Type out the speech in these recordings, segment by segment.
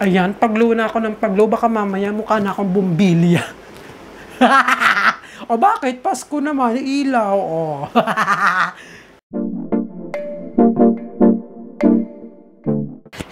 Ayan, paglow na ako ng paglow. Baka mamaya mukha na akong bumbilya. o bakit? Pasko naman, ilaw. O.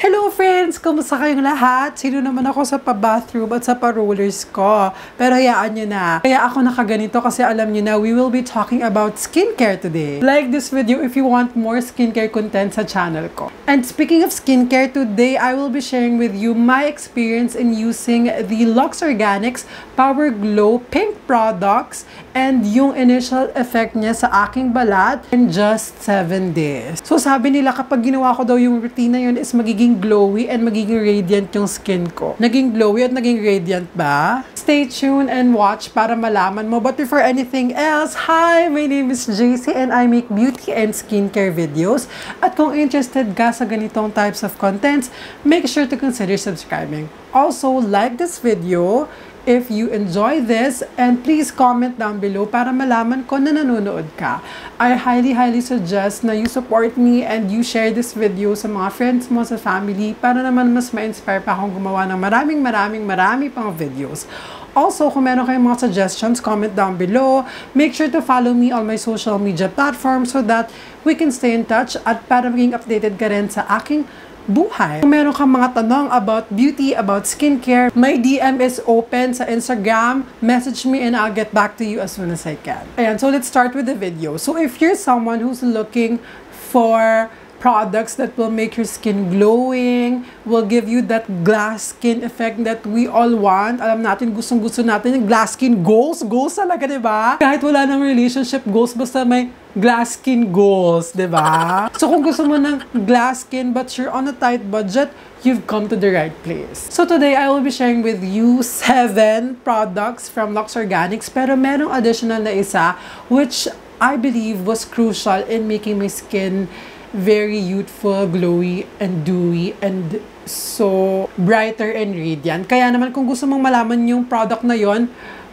Hello friends! Kamusta kayong lahat? Sino naman ako sa pa-bathroom at sa pa-rollers ko? Pero hayaan nyo na. Kaya ako nakaganito kasi alam nyo na we will be talking about skincare today. Like this video if you want more skincare content sa channel ko. And speaking of skincare, today I will be sharing with you my experience in using the Lux Organics Power Glow Pink products and yung initial effect niya sa aking balat in just 7 days. So sabi nila kapag ginawa ko daw yung routine na yun is magiging glowy and magiging radiant yung skin ko. Naging glowy at naging radiant ba? Stay tuned and watch para malaman mo. But before anything else, hi! My name is JC and I make beauty and skincare videos. At kung interested ka sa ganitong types of contents, make sure to consider subscribing. Also, like this video, if you enjoy this and please comment down below para malaman ko na nanonood ka. I highly, highly suggest na you support me and you share this video sa mga friends mo, sa family para naman mas ma-inspire pa akong gumawa ng maraming, maraming, marami pang videos. Also, kung meron kayong mga suggestions, comment down below. Make sure to follow me on my social media platforms so that we can stay in touch at para maging updated ka rin sa aking buhay. Kung meron kang mga tanong about beauty, about skincare, my DM is open sa Instagram. Message me and I'll get back to you as soon as I can. Ayan, so let's start with the video. So if you're someone who's looking for products that will make your skin glowing, will give you that glass skin effect that we all want. Alam natin, gustong-gusto natin yung glass skin goals. Goals talaga, di ba? Kahit wala ng relationship goals, basta may glass skin goals, di ba? so kung gusto mo ng glass skin but you're on a tight budget, you've come to the right place. So today, I will be sharing with you seven products from Lux Organics, pero merong additional na isa, which I believe was crucial in making my skin very youthful, glowy, and dewy, and so brighter and radiant. Kaya naman kung gusto mong malaman yung product na yon,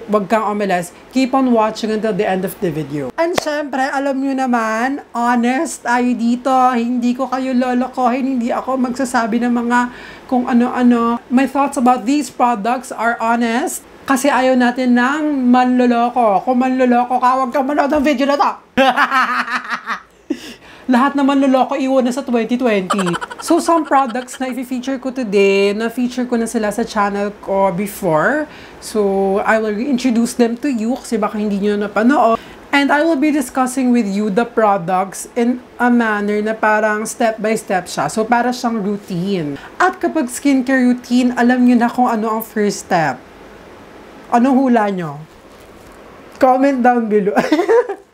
wag kang umilas. Keep on watching until the end of the video. And syempre, alam nyo naman, honest tayo dito. Hindi ko kayo lolokohin. Hindi ako magsasabi ng mga kung ano-ano. My thoughts about these products are honest. Kasi ayaw natin ng manloloko. Kung manloloko ka, huwag kang manood ng video na to. lahat naman loloko iwan na sa 2020. So, some products na i-feature ko today, na-feature ko na sila sa channel ko before. So, I will reintroduce them to you kasi baka hindi nyo napanood. And I will be discussing with you the products in a manner na parang step by step siya. So, para siyang routine. At kapag skincare routine, alam nyo na kung ano ang first step. Anong hula nyo? Comment down below.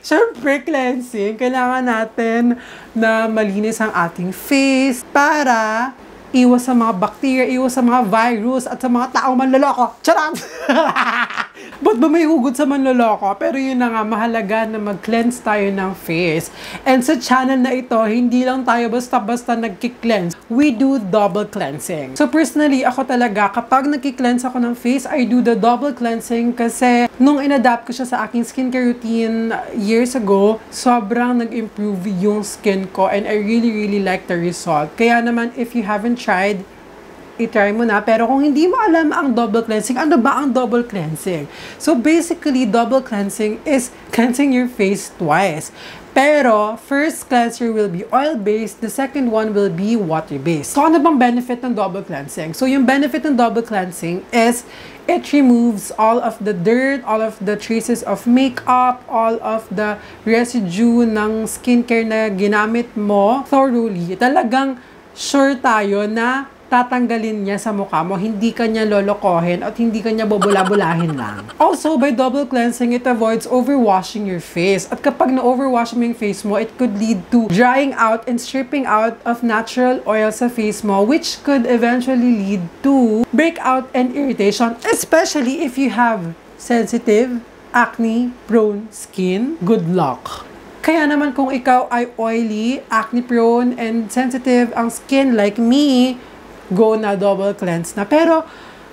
Siyempre, cleansing. Kailangan natin na malinis ang ating face para iwas sa mga bacteria, iwas sa mga virus at sa mga taong manloloko. Charot! Ba't ba may hugot sa manloloko? Pero yun na nga, mahalaga na mag-cleanse tayo ng face. And sa channel na ito, hindi lang tayo basta-basta nag-cleanse. We do double cleansing. So personally, ako talaga, kapag nag-cleanse ako ng face, I do the double cleansing kasi nung inadapt ko siya sa aking skincare routine years ago, sobrang nag-improve yung skin ko and I really, really like the result. Kaya naman, if you haven't tried, i-try mo na. Pero kung hindi mo alam ang double cleansing, ano ba ang double cleansing? So basically, double cleansing is cleansing your face twice. Pero, first cleanser will be oil-based, the second one will be water-based. So, ano bang benefit ng double cleansing? So, yung benefit ng double cleansing is it removes all of the dirt, all of the traces of makeup, all of the residue ng skincare na ginamit mo thoroughly. Talagang sure tayo na tatanggalin niya sa mukha mo, hindi ka niya lolokohin at hindi ka niya bubula-bulahin lang. Also, by double cleansing, it avoids overwashing your face. At kapag na-overwash mo yung face mo, it could lead to drying out and stripping out of natural oil sa face mo, which could eventually lead to breakout and irritation, especially if you have sensitive, acne-prone skin. Good luck! Kaya naman kung ikaw ay oily, acne-prone, and sensitive ang skin like me, go na double cleanse na. Pero,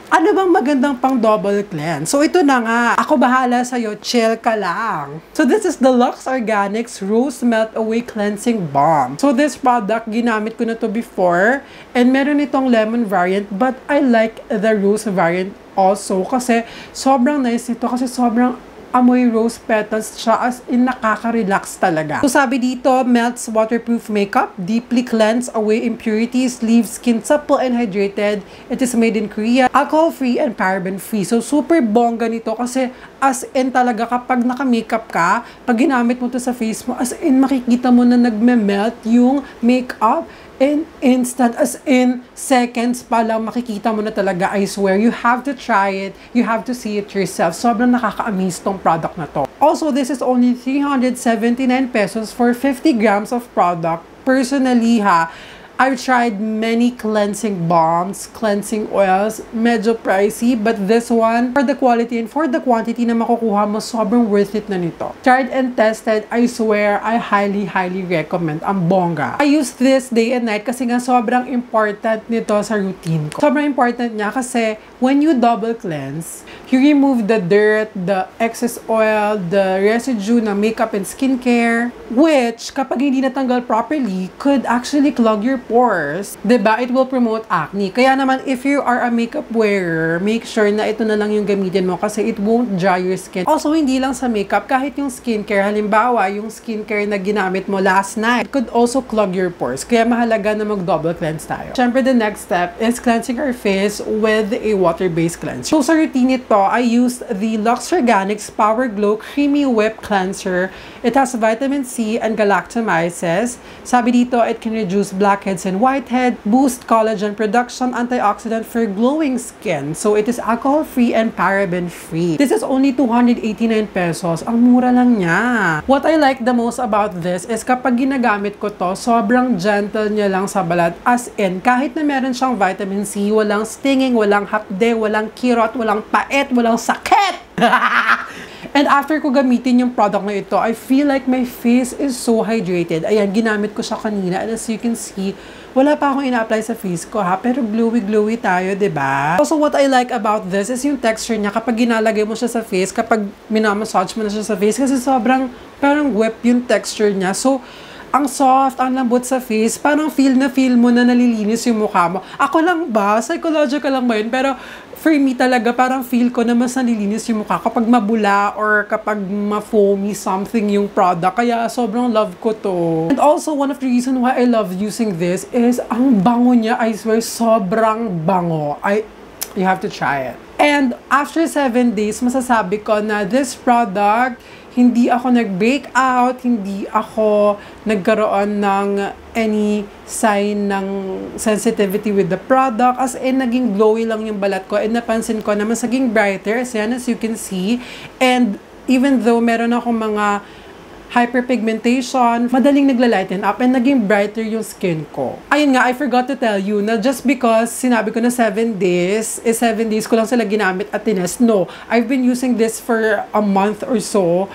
Ano bang magandang pang double cleanse? So ito na nga, ako bahala sa'yo, chill ka lang. So this is the Lux Organics Rose Melt Away Cleansing Balm. So this product, ginamit ko na to before, and meron itong lemon variant, but I like the rose variant also kasi sobrang nice nito kasi sobrang amoy rose petals siya as in nakaka-relax talaga. So sabi dito, melts waterproof makeup, deeply cleanse away impurities, leaves skin supple and hydrated. It is made in Korea, alcohol-free and paraben-free. So super bongga nito kasi as in talaga kapag naka-makeup ka, pag ginamit mo to sa face mo, as in makikita mo na nagme-melt yung makeup in instant, as in seconds pa lang makikita mo na talaga, I swear, you have to try it, you have to see it yourself. Sobrang nakaka-amaze tong product na to. Also, this is only 379 pesos for 50 grams of product. Personally ha, I've tried many cleansing balms, cleansing oils, medyo pricey, but this one, for the quality and for the quantity na makukuha mo, sobrang worth it na nito. Tried and tested, I swear, I highly, highly recommend. Ang bongga. I use this day and night kasi nga sobrang important nito sa routine ko. Sobrang important niya kasi when you double cleanse, you remove the dirt, the excess oil, the residue na makeup and skincare, which kapag hindi natanggal properly, could actually clog your pores, ba? It will promote acne. Kaya naman if you are a makeup wearer, make sure na ito na lang yung gamitin mo kasi it won't dry your skin. Also, hindi lang sa makeup, kahit yung skincare, halimbawa, yung skincare na ginamit mo last night, could also clog your pores. Kaya mahalaga na mag-double cleanse tayo. Siyempre, the next step is cleansing our face with a water-based cleanser. So, sa routine ito, I used the Lux Organics Power Glow Creamy Whip Cleanser. It has vitamin C and galactomyces. Sabi dito, it can reduce blackheads and whitehead, boost collagen production, antioxidant for glowing skin. So it is alcohol-free and paraben-free. This is only 289 pesos. Ang mura lang niya. What I like the most about this is kapag ginagamit ko to, sobrang gentle niya lang sa balat. As in, kahit na meron siyang vitamin C, walang stinging, walang hapde, walang kirot, walang paet, walang sakit! And after ko gamitin yung product na ito, I feel like my face is so hydrated. Ayan, ginamit ko siya kanina. And as you can see, wala pa akong ina-apply sa face ko ha, pero glowy-glowy tayo, ba? Also, what I like about this is yung texture niya kapag ginalagay mo siya sa face, kapag minamassage mo na siya sa face, kasi sobrang parang whip yung texture niya. So, ang soft, ang lambot sa face, parang feel na feel mo na nalilinis yung mukha mo. Ako lang ba? Psychological lang ba yun? Pero for me talaga, parang feel ko na mas nalilinis yung mukha kapag mabula or kapag ma-foamy something yung product. Kaya sobrang love ko to. And also, one of the reason why I love using this is ang bango niya, I swear, sobrang bango. I, you have to try it. And after 7 days, masasabi ko na this product hindi ako nag-break out, hindi ako nagkaroon ng any sign ng sensitivity with the product. As in, naging glowy lang yung balat ko. And napansin ko na mas naging brighter, as yan, as you can see. And even though meron ako mga hyperpigmentation, madaling nagla-lighten up and naging brighter yung skin ko. Ayun nga, I forgot to tell you na just because sinabi ko na 7 days, eh 7 days ko lang sila ginamit at tinest. No, I've been using this for a month or so.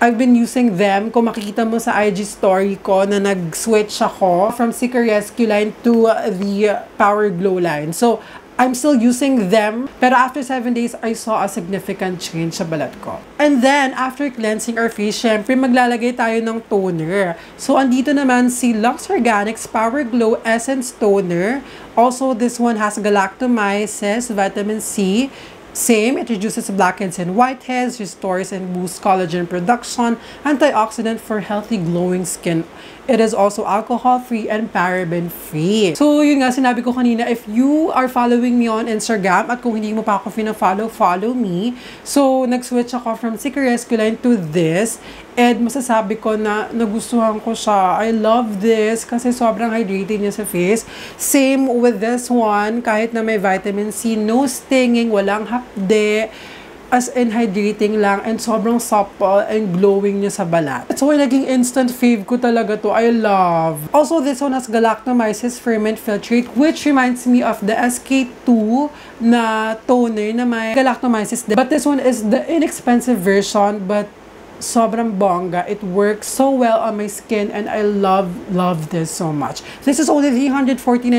I've been using them. Kung makikita mo sa IG story ko na nag-switch ako from Seeker Rescue line to the Power Glow line. So, I'm still using them. Pero after 7 days, I saw a significant change sa balat ko. And then, after cleansing our face, syempre maglalagay tayo ng toner. So, andito naman si Lux Organics Power Glow Essence Toner. Also, this one has galactomyces, vitamin C, Same, it reduces blackheads and whiteheads, restores and boosts collagen production, antioxidant for healthy glowing skin. It is also alcohol-free and paraben-free. So, yun nga, sinabi ko kanina, if you are following me on Instagram at kung hindi mo pa ako fina-follow, follow me. So, nag-switch ako from Seeker Rescue Line to this. And masasabi ko na nagustuhan ko siya. I love this kasi sobrang hydrating niya sa face. Same with this one, kahit na may vitamin C, no stinging, walang hapde as in hydrating lang and sobrang supple and glowing niya sa balat. So, naging instant fave ko talaga to. I love. Also, this one has galactomyces ferment filtrate which reminds me of the SK2 na toner na may galactomyces. But this one is the inexpensive version but sobrang bongga. It works so well on my skin and I love, love this so much. This is only 349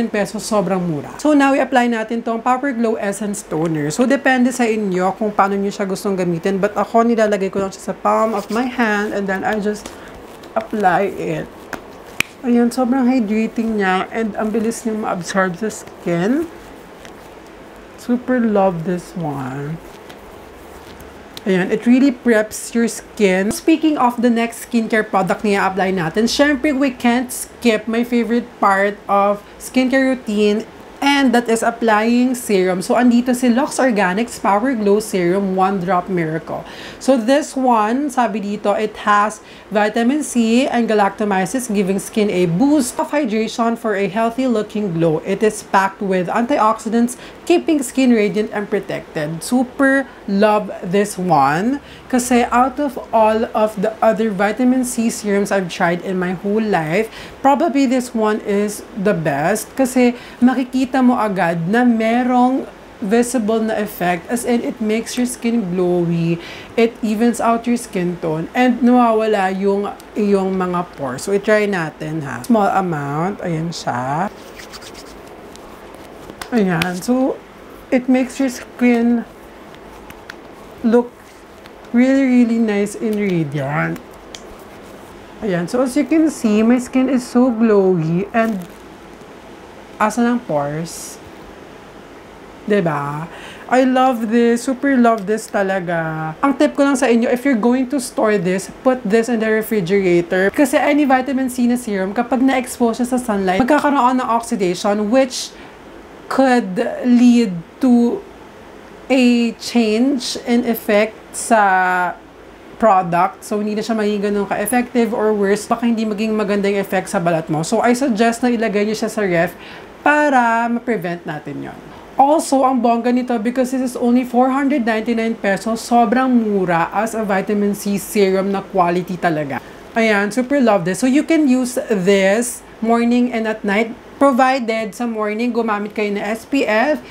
pesos, sobrang mura. So now, i-apply natin tong Power Glow Essence Toner. So depende sa inyo kung paano nyo siya gustong gamitin. But ako, nilalagay ko lang siya sa palm of my hand and then I just apply it. Ayan, sobrang hydrating niya and ang bilis niya ma-absorb sa skin. Super love this one. Ayan, it really preps your skin. Speaking of the next skincare product na i-apply natin, syempre we can't skip my favorite part of skincare routine and that is applying serum. So, andito si Lux Organics Power Glow Serum One Drop Miracle. So, this one, sabi dito, it has vitamin C and galactomyces giving skin a boost of hydration for a healthy looking glow. It is packed with antioxidants keeping skin radiant and protected. Super love this one kasi out of all of the other vitamin C serums I've tried in my whole life, probably this one is the best kasi makikita mo agad na merong visible na effect as in it makes your skin glowy, it evens out your skin tone, and nawawala yung yung mga pores. So, i-try natin ha. Small amount, ayan siya. Ayan. So, it makes your skin look really, really nice and radiant. Ayan. So, as you can see, my skin is so glowy and asa ng pores. ba? I love this. Super love this talaga. Ang tip ko lang sa inyo, if you're going to store this, put this in the refrigerator. Kasi any vitamin C na serum, kapag na-expose siya sa sunlight, magkakaroon ng oxidation, which could lead to a change in effect sa product. So, hindi na siya maging ganun ka-effective or worse, baka hindi maging magandang effect sa balat mo. So, I suggest na ilagay niyo siya sa ref para ma-prevent natin yon. Also, ang bongga nito because this is only 499 pesos, sobrang mura as a vitamin C serum na quality talaga. Ayan, super love this. So, you can use this morning and at night, provided sa morning gumamit kayo ng SPF,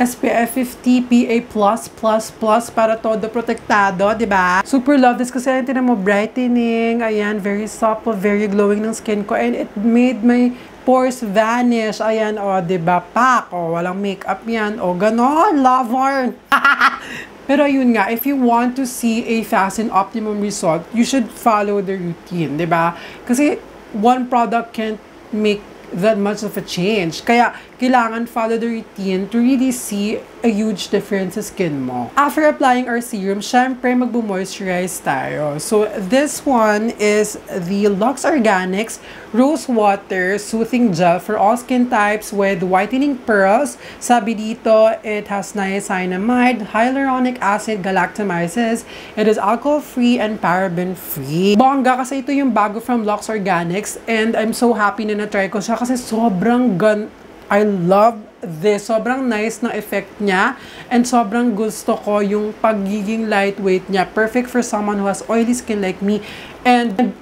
SPF 50 PA+++ para todo protektado, di ba? Super love this kasi tinan mo brightening, ayan, very supple, very glowing ng skin ko and it made my pores vanish. Ayan, o, oh, ba? Pak, o, oh, walang makeup yan. O, oh, ganon, love horn. Pero yun nga, if you want to see a fast and optimum result, you should follow the routine, di ba? Kasi one product can't make that much of a change. Kaya, kailangan follow the routine to really see a huge difference sa skin mo. After applying our serum, syempre magbo-moisturize tayo. So, this one is the Lux Organics Rose Water Soothing Gel for all skin types with whitening pearls. Sabi dito, it has niacinamide, hyaluronic acid, galactomyces. It is alcohol-free and paraben-free. Bongga kasi ito yung bago from Lux Organics and I'm so happy na na-try ko siya kasi sobrang gan I love this. Sobrang nice ng effect niya. And sobrang gusto ko yung pagiging lightweight niya. Perfect for someone who has oily skin like me. And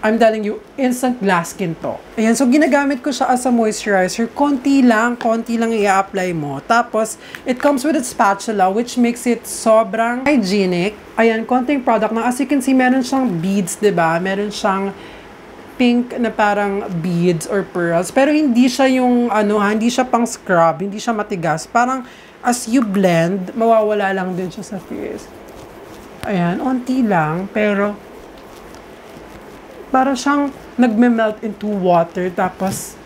I'm telling you, instant glass skin to. Ayan, so ginagamit ko siya as a moisturizer. Konti lang, konti lang i-apply mo. Tapos, it comes with a spatula which makes it sobrang hygienic. Ayan, konting product na. As you can see, meron siyang beads, ba diba? Meron siyang pink na parang beads or pearls. Pero hindi siya yung ano, hindi siya pang scrub, hindi siya matigas. Parang as you blend, mawawala lang din siya sa face. Ayan, onti lang, pero para siyang nagme-melt into water tapos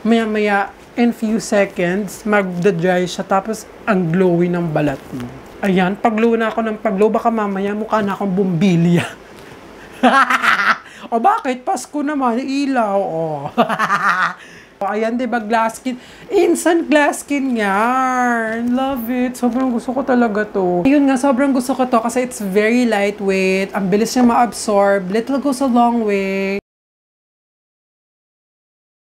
maya-maya in few seconds, magda-dry siya tapos ang glowy ng balat mo. Ayan, paglow na ako ng paglow, baka mamaya mukha na akong bumbilya. O bakit? Pasko naman, ilaw. O. Ayan, di ba, glass skin. Instant glass skin yan. Love it. Sobrang gusto ko talaga to. Yun nga, sobrang gusto ko to kasi it's very lightweight. Ang bilis niya ma-absorb. Little goes a long way.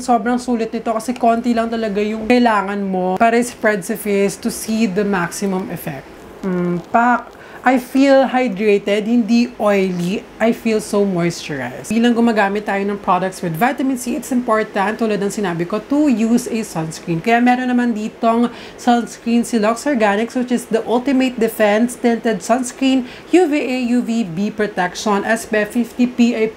Sobrang sulit nito kasi konti lang talaga yung kailangan mo para spread sa face to see the maximum effect. Mm, pak. I feel hydrated, hindi oily. I feel so moisturized. Bilang gumagamit tayo ng products with vitamin C, it's important, tulad ng sinabi ko, to use a sunscreen. Kaya meron naman ditong sunscreen si Lux Organics, which is the Ultimate Defense Tinted Sunscreen, UVA, UVB Protection, SPF 50 PA+++.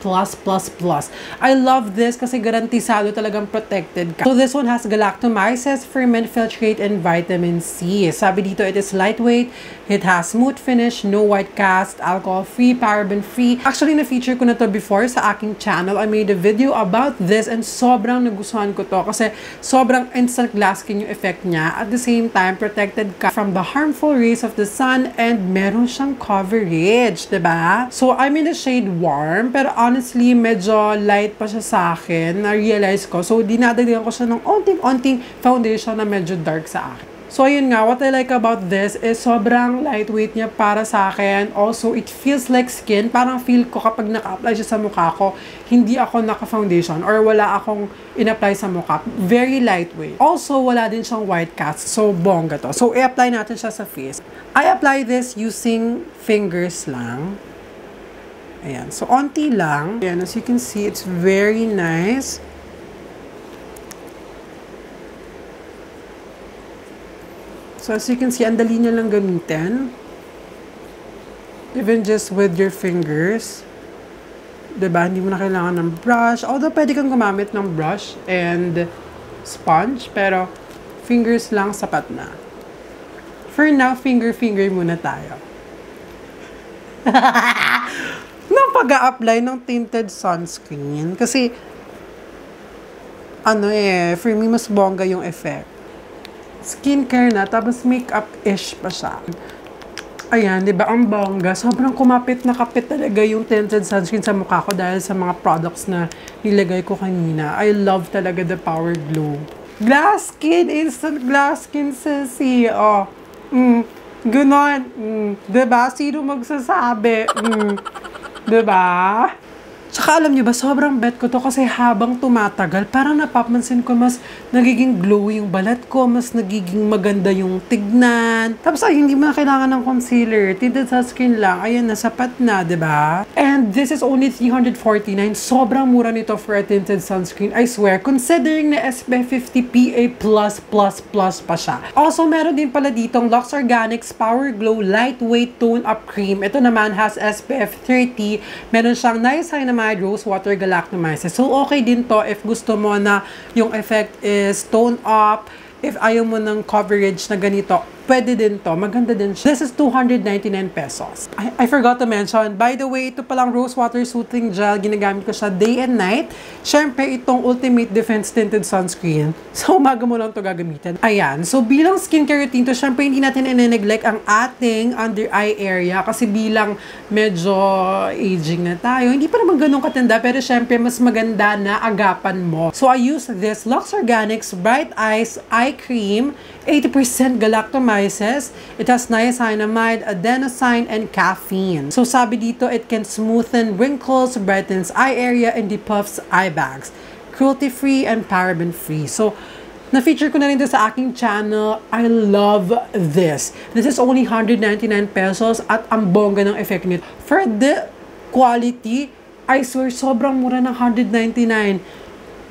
I love this kasi garantisado talagang protected ka. So this one has galactomyces, ferment filtrate, and vitamin C. Sabi dito, it is lightweight, it has smooth finish, no white cast, alcohol-free, paraben-free. Actually, na-feature ko na to before sa aking channel. I made a video about this and sobrang nagustuhan ko to kasi sobrang instant glass skin yung effect niya. At the same time, protected ka from the harmful rays of the sun and meron siyang coverage, ba? So, I'm in the shade warm, pero honestly, medyo light pa siya sa akin. Na-realize ko. So, dinadagdagan ko siya ng onting-onting foundation na medyo dark sa akin. So, ayun nga, what I like about this is sobrang lightweight niya para sa akin. Also, it feels like skin. Parang feel ko kapag naka-apply siya sa mukha ko, hindi ako naka-foundation or wala akong in-apply sa mukha. Very lightweight. Also, wala din siyang white cast. So, bongga to. So, i-apply natin siya sa face. I apply this using fingers lang. Ayan. So, onti lang. Ayan, as you can see, it's very nice. So, as you can see, ang dali niya lang gamitin. Even just with your fingers. Diba? Hindi mo na kailangan ng brush. Although, pwede kang gumamit ng brush and sponge. Pero, fingers lang sapat na. For now, finger-finger muna tayo. nang pag-a-apply ng tinted sunscreen. Kasi, ano eh, for me, mas bongga yung effect skincare na, tapos makeup-ish pa siya. Ayan, di ba? Ang bongga. Sobrang kumapit na kapit talaga yung tinted sunscreen sa mukha ko dahil sa mga products na nilagay ko kanina. I love talaga the Power Glow. Glass skin! Instant glass skin sa Oh. Mm. Ganon. Mm. Diba? Sino magsasabi? Mm. Diba? Tsaka alam niyo ba, sobrang bet ko to kasi habang tumatagal, parang napapansin ko mas nagiging glowy yung balat ko, mas nagiging maganda yung tignan. Tapos ay, hindi mo na kailangan ng concealer. Tinted sunscreen lang. Ayan, nasapat na, ba diba? And this is only 349. Sobrang mura nito for a tinted sunscreen. I swear, considering na SPF 50 PA+++ pa siya. Also, meron din pala ditong Lux Organics Power Glow Lightweight Tone Up Cream. Ito naman has SPF 30. Meron siyang niacin niacinamide, rose water galactomyces. So, okay din to if gusto mo na yung effect is tone up, if ayaw mo ng coverage na ganito, pwede din to. Maganda din siya. This is 299 pesos. I, I forgot to mention, by the way, ito palang rose water soothing gel. Ginagamit ko siya day and night. Siyempre, itong Ultimate Defense Tinted Sunscreen. So, umaga mo lang to gagamitin. Ayan. So, bilang skincare routine to, siyempre, hindi natin ine-neglect ang ating under eye area kasi bilang medyo aging na tayo. Hindi pa naman ganun katanda, pero siyempre, mas maganda na agapan mo. So, I use this Lux Organics Bright Eyes Eye Cream 80% galactomyces. It has niacinamide, adenosine, and caffeine. So sabi dito, it can smoothen wrinkles, brightens eye area, and depuffs eye bags. Cruelty-free and paraben-free. So, na-feature ko na rin sa aking channel. I love this. This is only 199 pesos at ang bongga ng effect nito. For the quality, I swear, sobrang mura ng 199.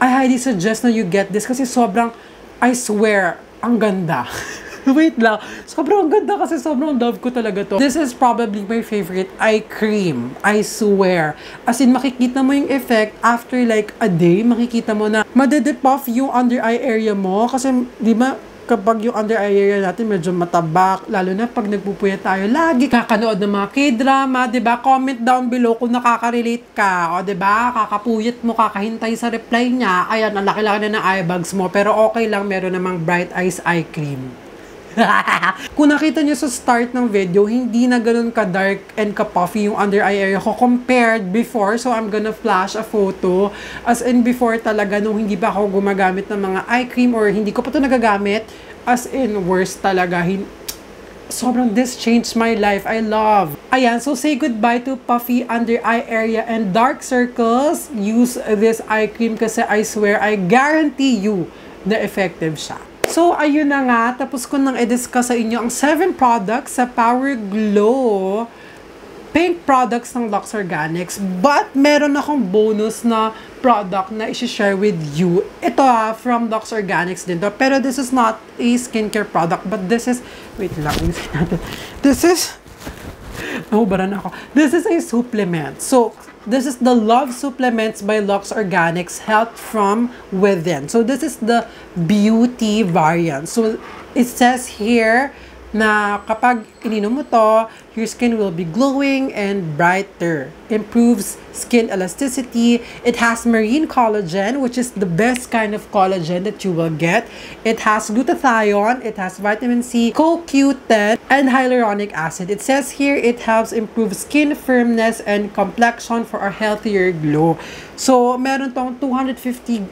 I highly suggest na you get this kasi sobrang, I swear, ang ganda. Wait lang. Sobrang ganda kasi sobrang love ko talaga to. This is probably my favorite eye cream. I swear. As in, makikita mo yung effect after like a day, makikita mo na madedepuff yung under eye area mo. Kasi, di ba, kapag yung under eye area natin medyo matabak, lalo na pag nagpupuyat tayo, lagi kakanood ng mga k-drama, ba diba? Comment down below kung nakaka-relate ka, o ba diba? Kakapuyat mo, kakahintay sa reply niya, ayan, ang laki-laki na ng eye bags mo, pero okay lang, meron namang Bright Eyes Eye Cream. Kung nakita nyo sa start ng video, hindi na ganun ka-dark and ka-puffy yung under eye area ko compared before. So, I'm gonna flash a photo. As in before talaga, nung hindi pa ako gumagamit ng mga eye cream or hindi ko pa ito nagagamit, as in worst talaga. Sobrang this changed my life. I love. Ayan, so say goodbye to puffy under eye area and dark circles. Use this eye cream kasi I swear, I guarantee you na effective siya. So, ayun na nga. Tapos ko nang i-discuss sa inyo ang 7 products sa Power Glow pink products ng Lux Organics. But, meron akong bonus na product na i-share with you. Ito ah, from Lux Organics din to. Pero this is not a skincare product, but this is, wait lang, natin. This is, nahubaran ako. This is a supplement. So, this is the Love Supplements by Lux Organics Health from Within. So, this is the beauty variant. So, it says here, na kapag ininom mo to, your skin will be glowing and brighter. Improves skin elasticity. It has marine collagen, which is the best kind of collagen that you will get. It has glutathione, it has vitamin C, CoQ10, and hyaluronic acid. It says here it helps improve skin firmness and complexion for a healthier glow. So, meron tong 250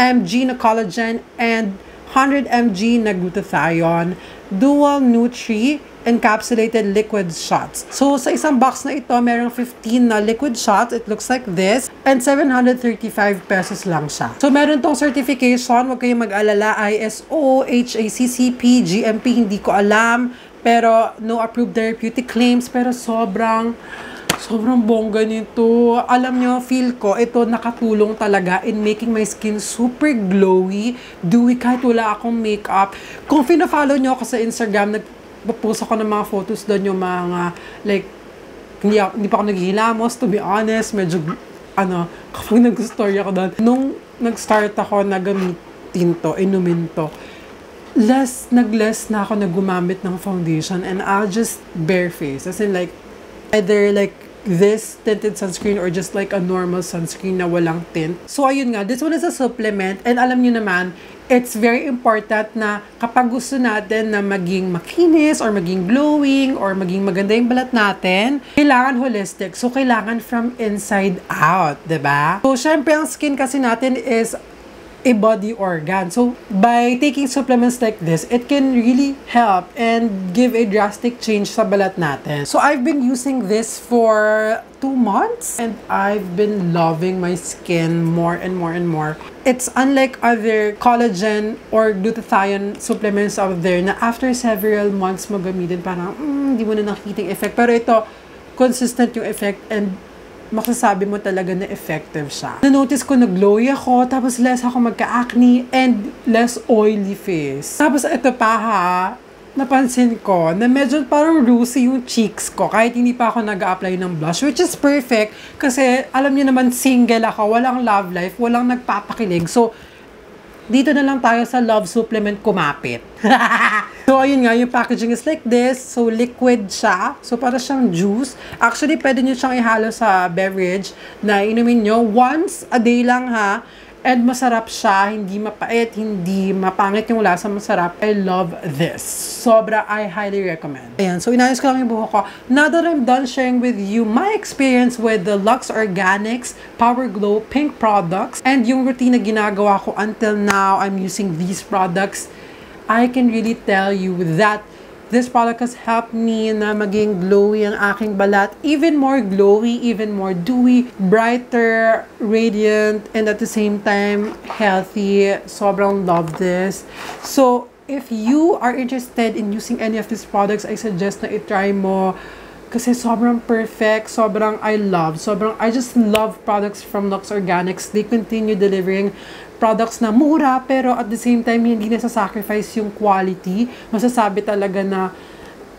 mg na collagen and 100 mg na glutathione, dual Nutri encapsulated liquid shots. So, sa isang box na ito, merong 15 na liquid shots. It looks like this. And 735 pesos lang siya. So, meron tong certification. Huwag kayong mag-alala. ISO, HACCP, GMP, hindi ko alam. Pero, no approved therapeutic claims. Pero, sobrang Sobrang bongga nito. Alam nyo, feel ko, ito nakatulong talaga in making my skin super glowy, dewy, kahit wala akong makeup. Kung fina-follow nyo ako sa Instagram, nagpo-post ako ng mga photos doon yung mga, like, hindi, hindi pa ako naghihilamos, to be honest, medyo, ano, kapag nag-story ako doon. Nung nag-start ako na gamitin to, inumin to, less, nag-less na ako na gumamit ng foundation and I'll just bare face. As in like, either like this tinted sunscreen or just like a normal sunscreen na walang tint. So, ayun nga, this one is a supplement and alam niyo naman, it's very important na kapag gusto natin na maging makinis or maging glowing or maging maganda yung balat natin, kailangan holistic. So, kailangan from inside out, ba? Diba? So, syempre, ang skin kasi natin is a body organ. So, by taking supplements like this, it can really help and give a drastic change sa balat natin. So, I've been using this for two months and I've been loving my skin more and more and more. It's unlike other collagen or glutathione supplements out there na after several months mo gamitin, parang, mm, hindi mo na nakikita effect. Pero ito, consistent yung effect and masasabi mo talaga na effective siya. Na-notice ko na glowy ako, tapos less ako magka-acne, and less oily face. Tapos ito pa ha, napansin ko na medyo parang rosy yung cheeks ko kahit hindi pa ako nag apply ng blush which is perfect kasi alam niyo naman single ako, walang love life, walang nagpapakilig. So, dito na lang tayo sa love supplement kumapit. so, ayun nga, yung packaging is like this. So, liquid siya. So, para siyang juice. Actually, pwede nyo siyang ihalo sa beverage na inumin nyo once a day lang ha. And masarap siya, hindi mapait, hindi mapangit yung lasa, masarap. I love this. Sobra, I highly recommend. Ayan, so inayos ko lang yung buhok ko. Now that I'm done sharing with you my experience with the Lux Organics Power Glow Pink products and yung routine na ginagawa ko until now, I'm using these products. I can really tell you that This product has helped me na maging glowy ang aking balat. Even more glowy, even more dewy, brighter, radiant, and at the same time, healthy. Sobrang love this. So, if you are interested in using any of these products, I suggest na i-try mo kasi sobrang perfect, sobrang I love, sobrang I just love products from Lux Organics. They continue delivering products na mura pero at the same time hindi na sacrifice yung quality. Masasabi talaga na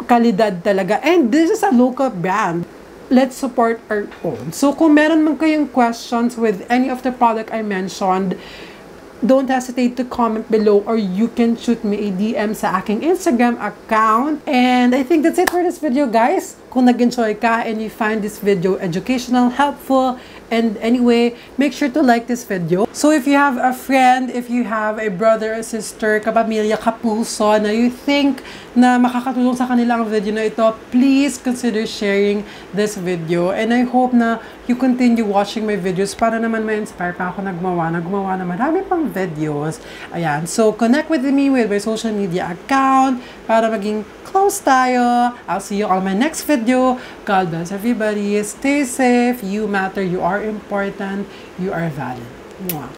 kalidad talaga. And this is a local brand. Let's support our own. So kung meron man kayong questions with any of the product I mentioned, don't hesitate to comment below or you can shoot me a DM sa aking Instagram account. And I think that's it for this video, guys. Kung nag-enjoy ka and you find this video educational, helpful, and anyway, make sure to like this video. So if you have a friend, if you have a brother or sister, kapamilya, kapuso, na you think na makakatulong sa kanilang video na ito, please consider sharing this video. And I hope na you continue watching my videos para naman ma-inspire pa ako na gumawa, na gumawa na marami pang videos. Ayan. So, connect with me with my social media account para maging close tayo. I'll see you on my next video. God bless everybody. Stay safe. You matter. You are important. You are valid. Mwah.